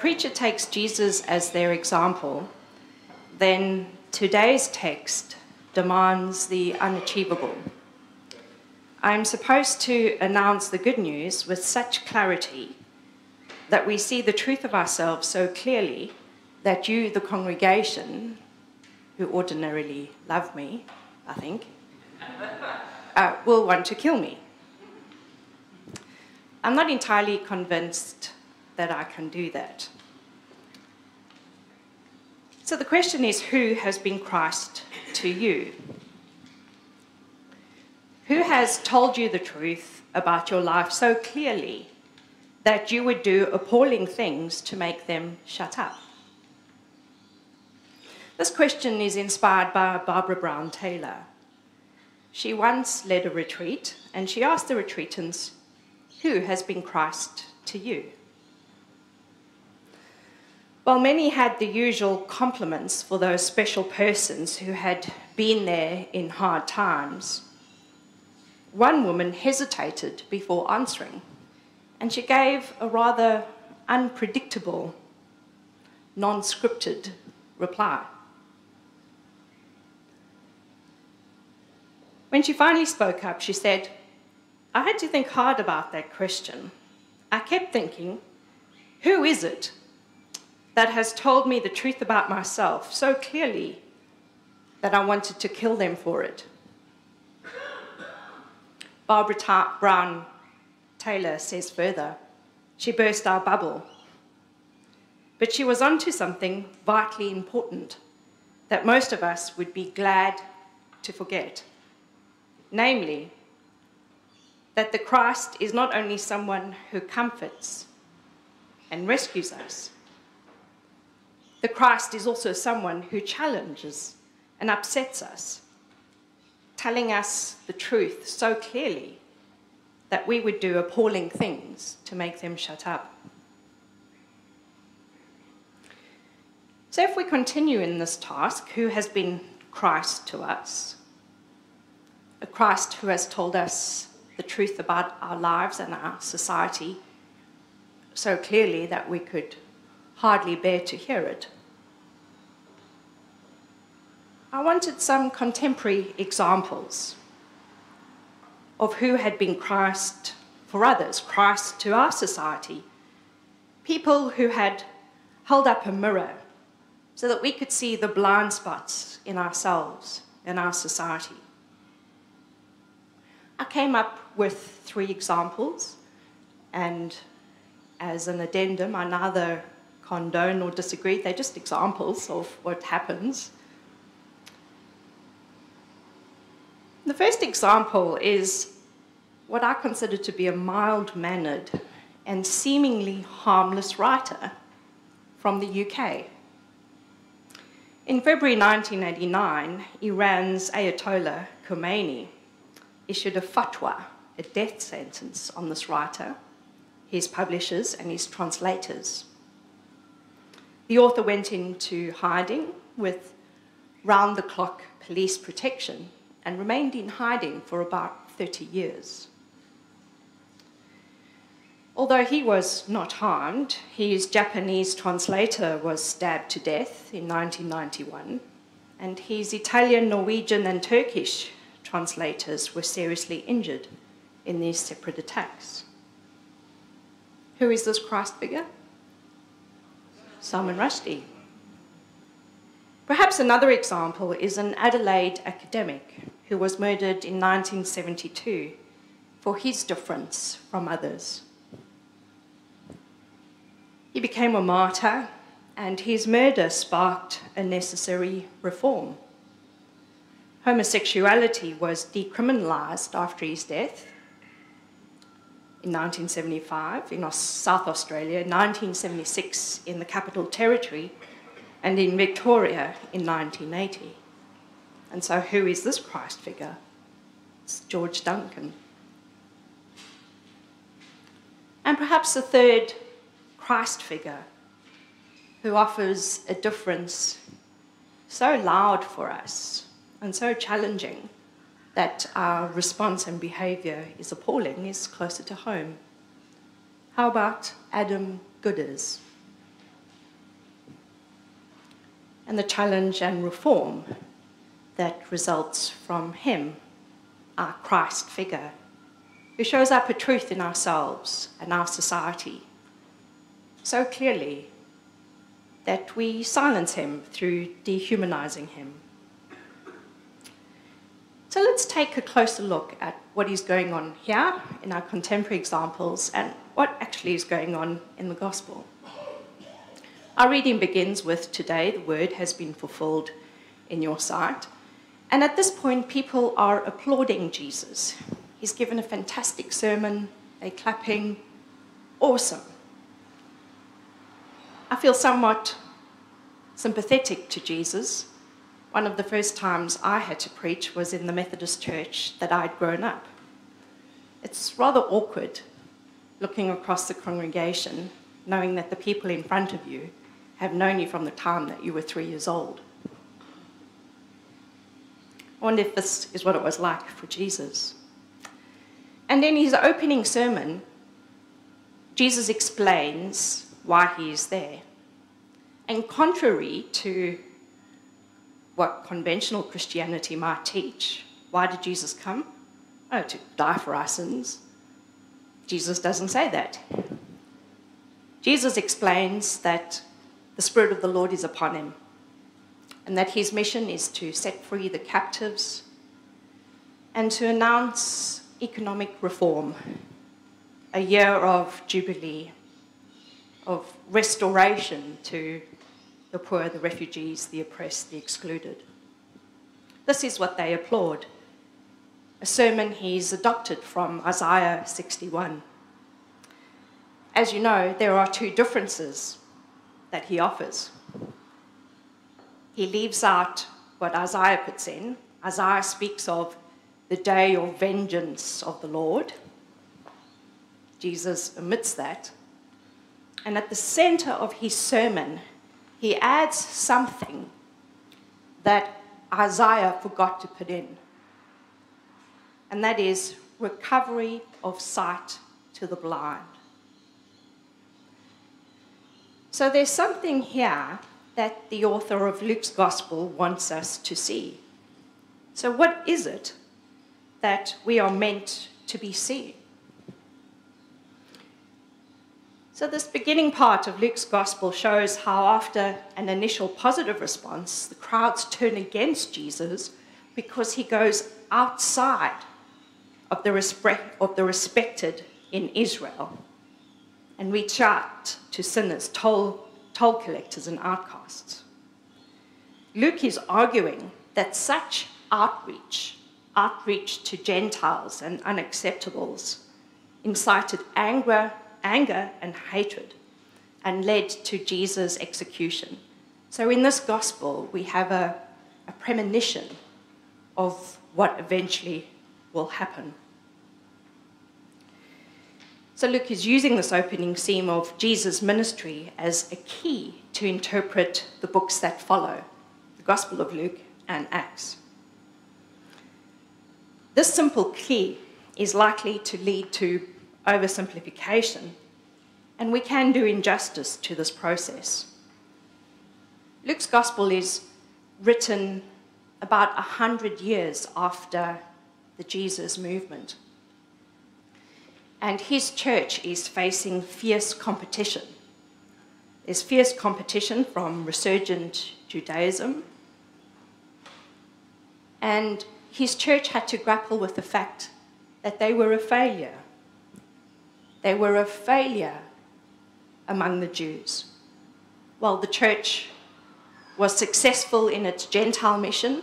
preacher takes Jesus as their example, then today's text demands the unachievable. I'm supposed to announce the good news with such clarity that we see the truth of ourselves so clearly that you, the congregation, who ordinarily love me, I think, uh, will want to kill me. I'm not entirely convinced that I can do that. So the question is who has been Christ to you? Who has told you the truth about your life so clearly that you would do appalling things to make them shut up? This question is inspired by Barbara Brown Taylor. She once led a retreat and she asked the retreatants, Who has been Christ to you? While many had the usual compliments for those special persons who had been there in hard times, one woman hesitated before answering, and she gave a rather unpredictable, non scripted reply. When she finally spoke up, she said, I had to think hard about that question. I kept thinking, who is it that has told me the truth about myself so clearly that I wanted to kill them for it? Barbara Ta- Brown Taylor says further, she burst our bubble. But she was onto something vitally important that most of us would be glad to forget namely, that the Christ is not only someone who comforts and rescues us, the Christ is also someone who challenges and upsets us, telling us the truth so clearly that we would do appalling things to make them shut up. So, if we continue in this task, who has been Christ to us? a Christ who has told us the truth about our lives and our society so clearly that we could hardly bear to hear it. I wanted some contemporary examples of who had been Christ for others, Christ to our society. People who had held up a mirror so that we could see the blind spots in ourselves, in our society. I came up with three examples, and as an addendum, I neither condone or disagree, they're just examples of what happens. The first example is what I consider to be a mild mannered and seemingly harmless writer from the UK. In February 1989, Iran's Ayatollah Khomeini issued a fatwa, a death sentence, on this writer, his publishers, and his translators. The author went into hiding with round the clock police protection and remained in hiding for about 30 years. Although he was not harmed, his Japanese translator was stabbed to death in 1991, and his Italian, Norwegian, and Turkish translators were seriously injured in these separate attacks. Who is this Christ figure? Salman Rushdie. Perhaps another example is an Adelaide academic who was murdered in 1972 for his difference from others. He became a martyr, and his murder sparked a necessary reform homosexuality was decriminalised after his death in 1975 in South Australia, 1976 in the Capital Territory, and in Victoria in 1980. And so, who is this Christ figure? It's George Duncan. And perhaps the third Christ figure who offers a difference so loud for us and so challenging that our response and behaviour is appalling is closer to home. How about Adam Goodes? and the challenge and reform that results from him, our Christ figure, who shows up a truth in ourselves and our society so clearly that we silence him through dehumanizing him. So let's take a closer look at what is going on here in our contemporary examples and what actually is going on in the gospel. Our reading begins with Today the word has been fulfilled in your sight. And at this point, people are applauding Jesus. He's given a fantastic sermon, they're clapping. Awesome. I feel somewhat sympathetic to Jesus. One of the first times I had to preach was in the Methodist church that I'd grown up. It's rather awkward looking across the congregation, knowing that the people in front of you have known you from the time that you were three years old. I wonder if this is what it was like for Jesus. And in his opening sermon, Jesus explains why he is there. And contrary to what conventional Christianity might teach, why did Jesus come? Oh, to die for our sins. Jesus doesn't say that. Jesus explains that the Spirit of the Lord is upon him and that his mission is to set free the captives and to announce economic reform, a year of jubilee, of restoration to the poor, the refugees, the oppressed, the excluded. This is what they applaud. A sermon he's adopted from Isaiah 61. As you know, there are two differences that he offers. He leaves out what Isaiah puts in. Isaiah speaks of the day of vengeance of the Lord. Jesus omits that. And at the center of his sermon, he adds something that Isaiah forgot to put in. And that is recovery of sight to the blind. So there's something here that the author of Luke's Gospel wants us to see. So, what is it that we are meant to be seeing? So, this beginning part of Luke's Gospel shows how, after an initial positive response, the crowds turn against Jesus because he goes outside of the, of the respected in Israel and reach out to sinners, toll, toll collectors, and outcasts. Luke is arguing that such outreach, outreach to Gentiles and unacceptables, incited anger, anger and hatred and led to Jesus' execution. So in this gospel, we have a, a premonition of what eventually will happen. So Luke is using this opening theme of Jesus' ministry as a key to interpret the books that follow the Gospel of Luke and Acts. This simple key is likely to lead to oversimplification, and we can do injustice to this process. Luke's Gospel is written about a hundred years after the Jesus movement and his church is facing fierce competition. There's fierce competition from resurgent Judaism, and his church had to grapple with the fact that they were a failure. They were a failure among the Jews. While the church was successful in its Gentile mission,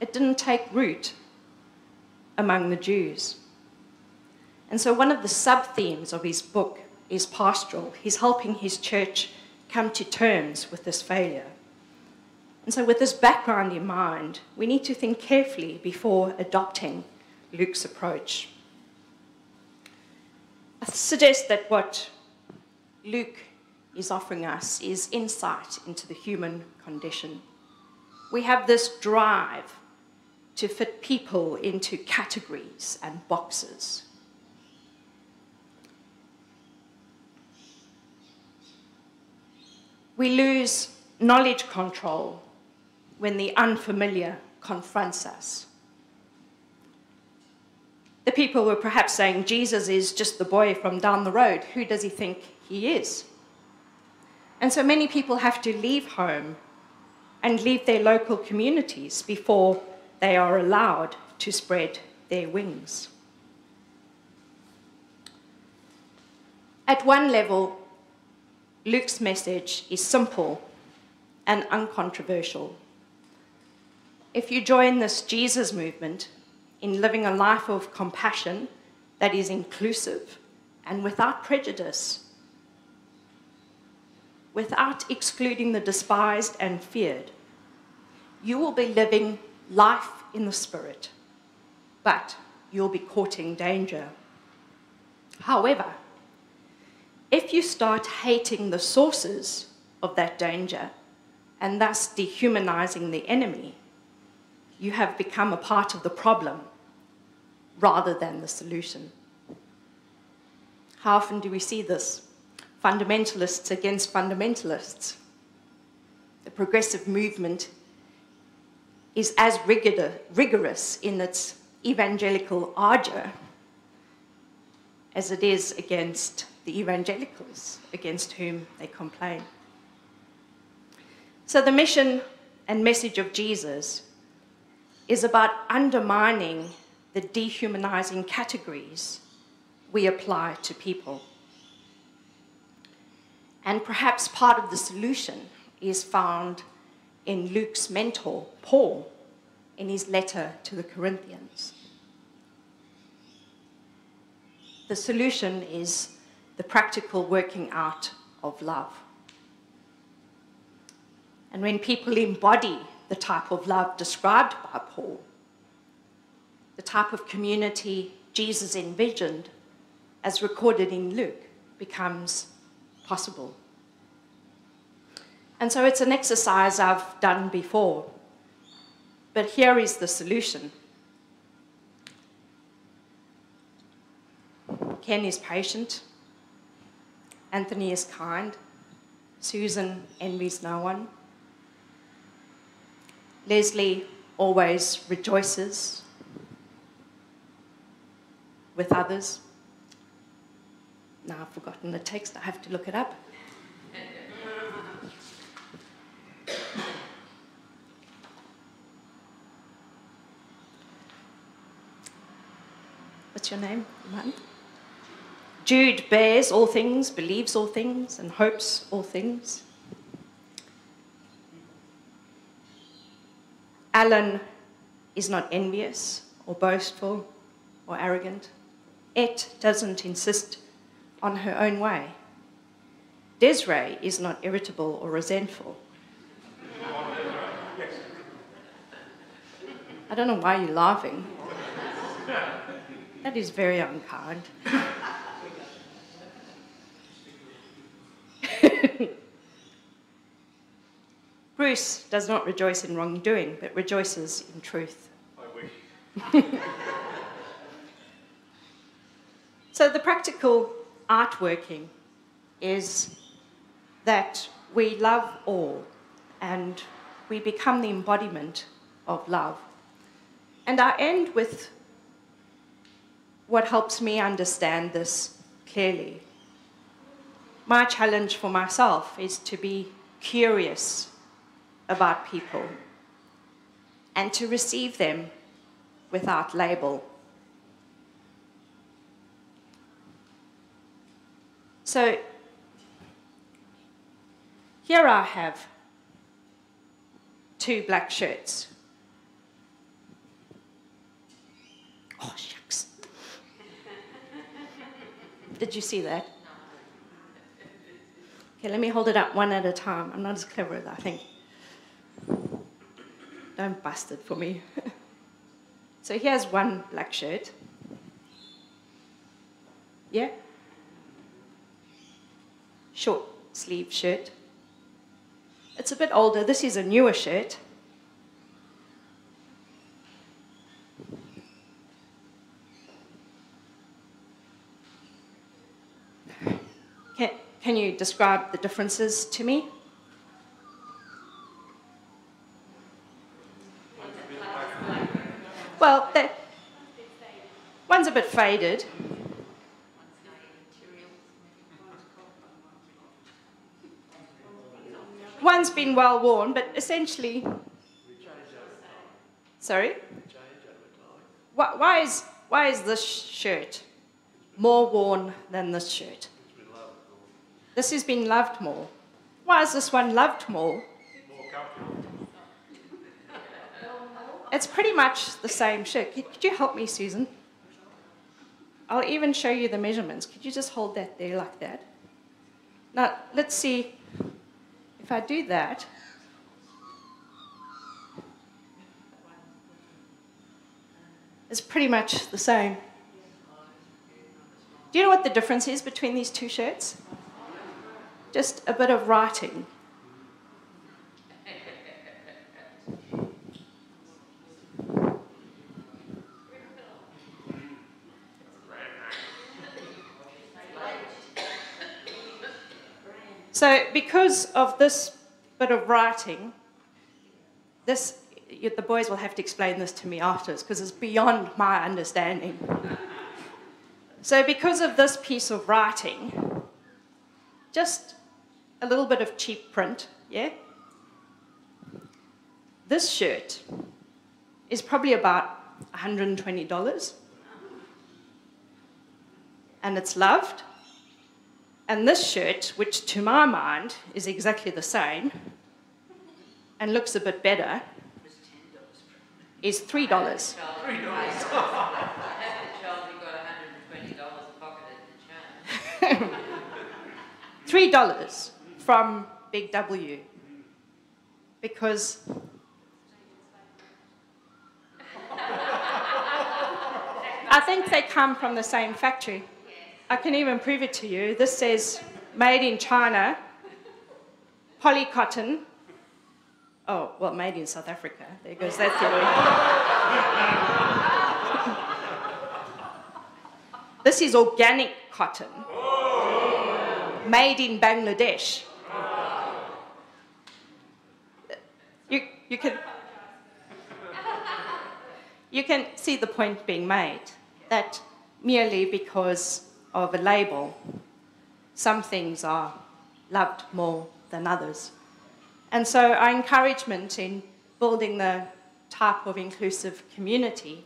it didn't take root among the Jews. And so, one of the sub themes of his book is pastoral. He's helping his church come to terms with this failure. And so, with this background in mind, we need to think carefully before adopting Luke's approach. I suggest that what Luke is offering us is insight into the human condition. We have this drive to fit people into categories and boxes. We lose knowledge control when the unfamiliar confronts us. The people were perhaps saying, Jesus is just the boy from down the road. Who does he think he is? And so many people have to leave home and leave their local communities before they are allowed to spread their wings. At one level, Luke's message is simple and uncontroversial. If you join this Jesus movement in living a life of compassion that is inclusive and without prejudice, without excluding the despised and feared, you will be living life in the Spirit, but you'll be courting danger. However, if you start hating the sources of that danger and thus dehumanizing the enemy, you have become a part of the problem rather than the solution. How often do we see this? Fundamentalists against fundamentalists. The progressive movement is as rigorous in its evangelical ardor as it is against the evangelicals against whom they complain. So, the mission and message of Jesus is about undermining the dehumanizing categories we apply to people. And perhaps part of the solution is found in Luke's mentor, Paul, in his letter to the Corinthians. The solution is the practical working out of love. And when people embody the type of love described by Paul, the type of community Jesus envisioned, as recorded in Luke, becomes possible. And so it's an exercise I've done before. But here is the solution Ken is patient. Anthony is kind. Susan envies no one. Leslie always rejoices with others. Now I've forgotten the text, I have to look it up. What's your name? Jude bears all things, believes all things, and hopes all things. Alan is not envious or boastful or arrogant. Et doesn't insist on her own way. Desiree is not irritable or resentful. I don't know why you're laughing. That is very unkind. Bruce does not rejoice in wrongdoing, but rejoices in truth. So the practical artworking is that we love all and we become the embodiment of love. And I end with what helps me understand this clearly. My challenge for myself is to be curious about people and to receive them without label. So here I have two black shirts. Oh, shucks. Did you see that? Okay, let me hold it up one at a time. I'm not as clever as I think. Don't bust it for me. so here's one black shirt. Yeah? Short sleeve shirt. It's a bit older. This is a newer shirt. Can, can you describe the differences to me? Well, one's a bit faded. One's been well worn, but essentially. Sorry? Why, why, is, why is this shirt more worn than this shirt? This has been loved more. Why is this one loved more? It's pretty much the same shirt. Could you help me, Susan? I'll even show you the measurements. Could you just hold that there like that? Now, let's see if I do that. It's pretty much the same. Do you know what the difference is between these two shirts? Just a bit of writing. So, because of this bit of writing, this the boys will have to explain this to me afterwards because it's beyond my understanding. so, because of this piece of writing, just a little bit of cheap print, yeah? This shirt is probably about $120 and it's loved and this shirt, which to my mind is exactly the same and looks a bit better, is $3. $3. Three dollars from Big W because I think they come from the same factory. I can even prove it to you. This says made in China, poly cotton. Oh, well, made in South Africa. There goes that theory. this is organic cotton, made in Bangladesh. You, you, can, you can see the point being made that merely because of a label, some things are loved more than others. And so our encouragement in building the type of inclusive community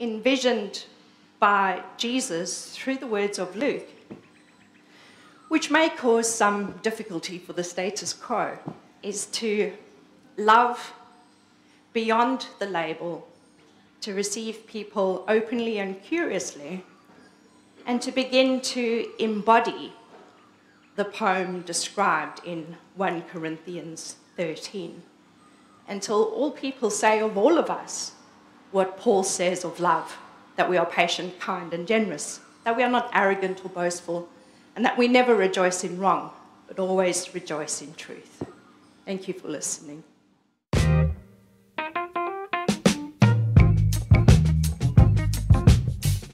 envisioned by Jesus through the words of Luke, which may cause some difficulty for the status quo, is to love beyond the label, to receive people openly and curiously and to begin to embody the poem described in 1 Corinthians 13 until all people say of all of us what Paul says of love that we are patient, kind, and generous, that we are not arrogant or boastful, and that we never rejoice in wrong, but always rejoice in truth. Thank you for listening.